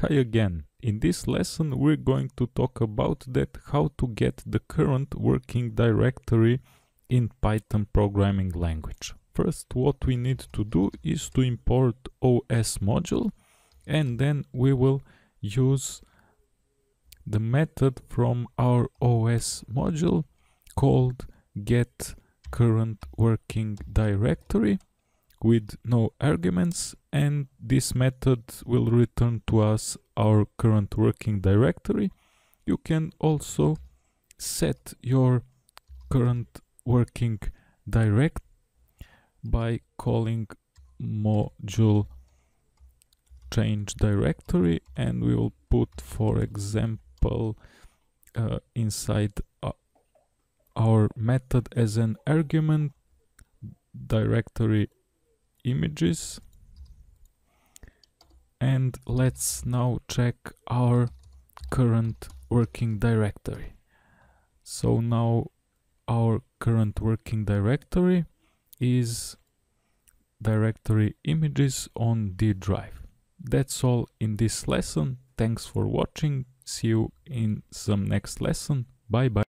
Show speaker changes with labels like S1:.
S1: Hi again. In this lesson we're going to talk about that how to get the current working directory in Python programming language. First what we need to do is to import OS module and then we will use the method from our OS module called get current working directory with no arguments and this method will return to us our current working directory. You can also set your current working direct by calling module change directory and we will put for example uh, inside uh, our method as an argument directory images. And let's now check our current working directory. So now our current working directory is directory images on D drive. That's all in this lesson. Thanks for watching. See you in some next lesson. Bye bye